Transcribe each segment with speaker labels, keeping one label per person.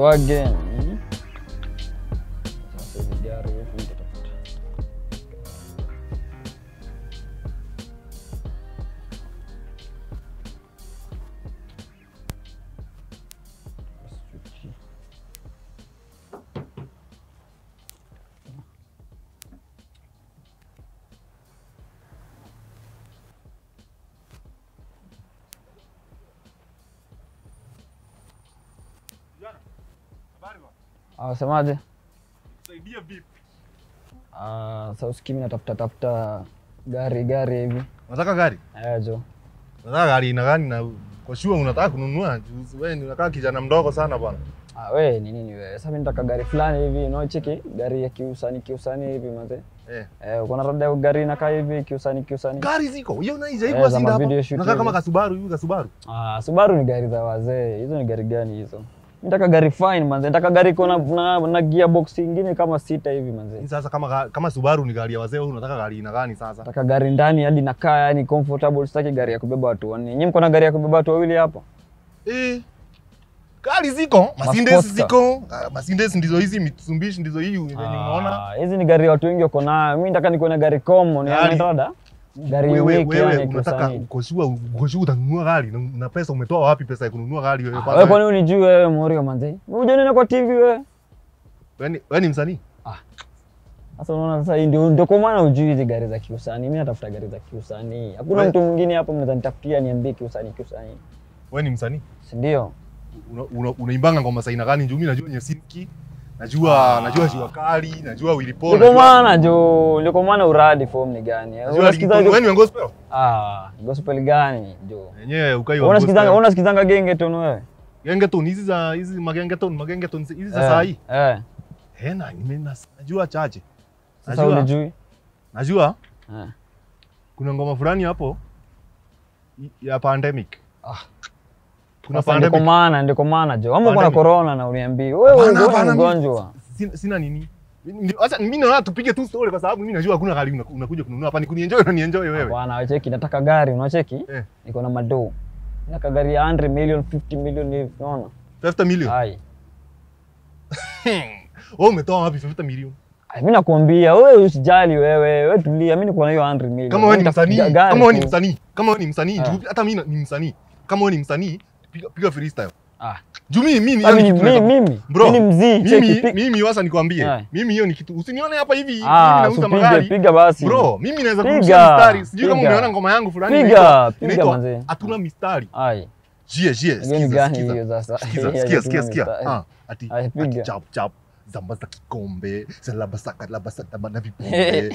Speaker 1: swage mm. Ah, semaje?
Speaker 2: Saidia vipi?
Speaker 1: Ah, sasa usikimi mimi natafuta tafuta gari gari hivi.
Speaker 2: Unataka gari?
Speaker 1: Eh, jo.
Speaker 2: Unataka gari na gani na kwa sure unataka kununua? Wewe ni unakaa kijana mdogo sana bwana.
Speaker 1: Ah, we ni nini wewe? Sasa mimi nataka gari fulani hivi, no cheki, gari ya kiusani kiusani hivi manze.
Speaker 2: Eh.
Speaker 1: Eh, uko na rada gari inakaa hivi kiusani kiusani.
Speaker 2: Gari ziko. Hiyo na hizo
Speaker 1: Eh, hapa.
Speaker 2: Unakaa kama. Kasubaru hivi Kasubaru.
Speaker 1: Ah, Subaru ni gari za wazee. Hizo ni gari gani hizo? Nataka gari fine manze. Nataka gari kuna na, na, gearbox ingine kama sita hivi manze.
Speaker 2: Sasa kama kama Subaru ni gari ya wazee, wewe unataka gari ina gani sasa?
Speaker 1: Nataka gari ndani hadi nakaa yani comfortable, sitaki gari ya kubeba watu wanne. Nyinyi mko na gari ya kubeba watu wawili hapa?
Speaker 2: Eh. Gari ziko, Mercedes ziko. Ah, Mercedes ndizo hizi, Mitsubishi ndizo hii unaona.
Speaker 1: Ah, hizi ni gari watu wengi wako nayo. Mimi nataka niko na gari common, yani dada. Gari
Speaker 2: Wewe wewe unataka
Speaker 1: kiusanii.
Speaker 2: uko sure uko sure utanunua gari na, pesa umetoa wapi pesa ya kununua gari wewe
Speaker 1: Wewe
Speaker 2: kwanza?
Speaker 1: kwani unijui wewe Morio manze? Unajua nini kwa TV wewe?
Speaker 2: Wewe ni- wewe ni msanii?
Speaker 1: Sasa unaona sasa ndio ndio kwa maana ujui hizi gari za kiusanii. Mimi natafuta gari za kiusanii. Hakuna mtu mwingine hapa mnaweza nitafutia niambie kiusanii kiusanii.
Speaker 2: Wewe ni msanii?
Speaker 1: Si ndio?
Speaker 2: Una- una- ngoma za aina gani? Juu mimi najua Nyesinki, najua najua Jua Kali, najua wilipona
Speaker 1: Ndio maana jo, ndio kwa maana uradi form ni gani? Unasikiza.
Speaker 2: Wewe ni gospel?
Speaker 1: Ah, gospel gani jo?
Speaker 2: Yenyewe ukai wa gospel.
Speaker 1: unasikizanga genge tu wewe?
Speaker 2: Gengeton hizi za hizi magengeton, tu hizi za
Speaker 1: Eh,
Speaker 2: saa hii.
Speaker 1: Eh.
Speaker 2: Eh, na mimi najua chache.
Speaker 1: Sasa
Speaker 2: Najua,
Speaker 1: unijui?
Speaker 2: najua
Speaker 1: Eh.
Speaker 2: kuna ngoma fulani hapo ya pandemic.
Speaker 1: Ah. Ndio maana ndio maana jo. Ama kuna corona na uniambie. Wewe mgonjwa.
Speaker 2: Sina, nini. Acha mimi naona tupige tu story kwa sababu mimi najua hakuna gari unakuja kununua hapa ni kunienjoy na nienjoy wewe.
Speaker 1: Bwana wacheki nataka gari, unacheki?
Speaker 2: Eh.
Speaker 1: Niko na madoo. Nataka gari ya 100 million, 50 million hivi, unaona?
Speaker 2: 50 million.
Speaker 1: Hai.
Speaker 2: Wewe umetoa wapi 50 million?
Speaker 1: Mimi nakwambia wewe usijali wewe, wewe tulia, mimi niko na hiyo 100 million.
Speaker 2: Kama wewe ni msanii, kama wewe ni msanii, kama wewe ni msanii, hata mimi ni msanii. Kama wewe ni msanii, piga piga freestyle.
Speaker 1: Ah.
Speaker 2: Juu mimi mimi yani
Speaker 1: mimi
Speaker 2: kitu
Speaker 1: mimi mimi
Speaker 2: Bro,
Speaker 1: mimi mzee mzii,
Speaker 2: mimi mimi wasa nikwambie.
Speaker 1: Eh.
Speaker 2: Mimi hiyo ni kitu. Usinione hapa hivi, mimi
Speaker 1: Ah,
Speaker 2: nauza
Speaker 1: usipige,
Speaker 2: magari.
Speaker 1: piga basi.
Speaker 2: Bro, mimi naweza
Speaker 1: kuuza
Speaker 2: kurusha mistari. Sijui kama umeona ngoma yangu fulani.
Speaker 1: Piga, piga manze.
Speaker 2: Hatuna mistari.
Speaker 1: Ai.
Speaker 2: Jie, jie, sikiza sikiza, sikiza.
Speaker 1: Sikiza.
Speaker 2: Ah, ati ati chap chap zamba za kikombe salabasaka labasata na vipombe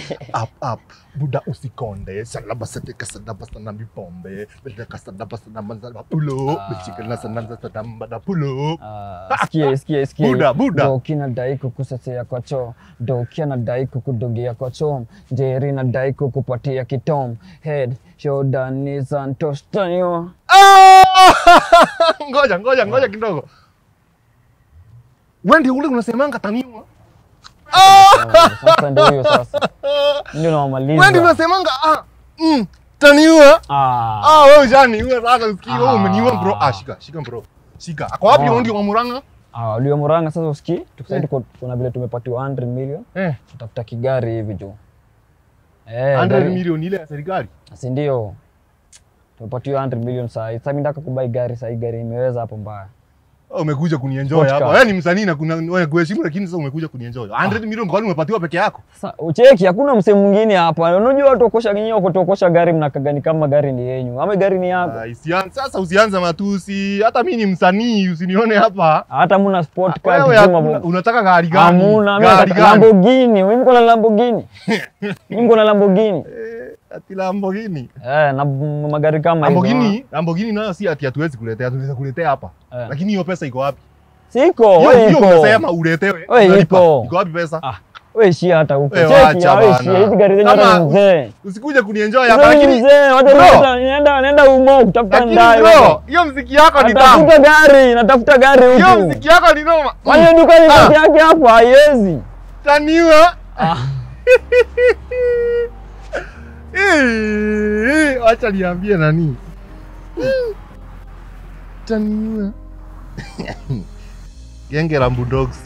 Speaker 2: up up. Buda usikonde salabasate kasadabasa na vipombe beda kasadabasa na manzala pulo bechikana sananza sadamba da pulo
Speaker 1: sikia sikia sikia.
Speaker 2: Buda, buda.
Speaker 1: Doki nadai kukusesea kwa choo, Doki anadai kukudogea kwa choo, Jerry nadai kukupatia kitom, hed shoulder knees and toes.
Speaker 2: Ah! ngoja ngoja ngoja kidogo wewe ndio ule unasemanga taniwa
Speaker 1: Ah, Sasa ndio huyo sasa. Ndio
Speaker 2: wewe ndio unasemanga ah mm, taniwa
Speaker 1: Ah.
Speaker 2: Ah, wewe sasa usikii wewe
Speaker 1: Ah.
Speaker 2: umeniua bro. Ah, shika, shika bro. Shika. Ako wapi
Speaker 1: Ah.
Speaker 2: ndio wa Murang'a?
Speaker 1: Ah, ndio Murang'a sasa usikii? Tukisema
Speaker 2: Eh.
Speaker 1: tuko kuna vile tumepatiwa 100 million,
Speaker 2: Eh,
Speaker 1: tutafuta kigari hivi juu. Eh,
Speaker 2: 100
Speaker 1: gari-
Speaker 2: milioni ile ya serikali.
Speaker 1: si ndio? Tumepatiwa 100 million saa hii. Sasa mimi nataka kubai gari saa hii, gari imeweza hapo mbaya.
Speaker 2: Wewe umekuja kunienjoy hapa. Wewe ni msanii na kuna kuheshimu lakini sasa umekuja kunienjoy. 100 milioni kwani umepatiwa peke yako?
Speaker 1: Sasa ucheki, hakuna msemo mwingine hapa. Unajua watu wakosha nyinyi kutokosha gari mnakagani kama gari ni yenyu ama gari ni yako.
Speaker 2: Ah, sasa usianze matusi. Hata mimi ni msanii usinione hapa.
Speaker 1: Hata muna sport car tujuma
Speaker 2: hakuna-
Speaker 1: bu-
Speaker 2: unataka gari gani?
Speaker 1: Hamuna, mimi? Lamborghini. Mimi niko na Lamborghini. Mimi niko na Lamborghini.
Speaker 2: Eh, ati Lamborghini.
Speaker 1: Eh, na magari kama hizo.
Speaker 2: Lamborghini, Lamborghini nayo si ati hatuwezi kuletea, tunaweza kuletea hapa.
Speaker 1: Eh.
Speaker 2: Lakini hiyo pesa iko wapi?
Speaker 1: Siko, wewe
Speaker 2: hiyo
Speaker 1: iko.
Speaker 2: unasema uletewe.
Speaker 1: Wewe iko.
Speaker 2: Iko wapi pesa?
Speaker 1: Ah, wewe ishia hata huko.
Speaker 2: Wewe
Speaker 1: acha
Speaker 2: bana.
Speaker 1: hizi gari zenyewe ni mzee.
Speaker 2: Usikuje kunienjoy hapa
Speaker 1: ni
Speaker 2: lakini
Speaker 1: mzee, wacha nenda nenda nenda umo kutafuta ndai.
Speaker 2: bro, hiyo mziki yako ni tamu.
Speaker 1: Natafuta gari, natafuta gari
Speaker 2: huko.
Speaker 1: Hiyo
Speaker 2: mziki yako ni noma.
Speaker 1: Kwani dukani
Speaker 2: Ah.
Speaker 1: mziki yake hapo haiwezi.
Speaker 2: Taniwa. Wacha niambie nani. Taniwa. genge la Bulldogs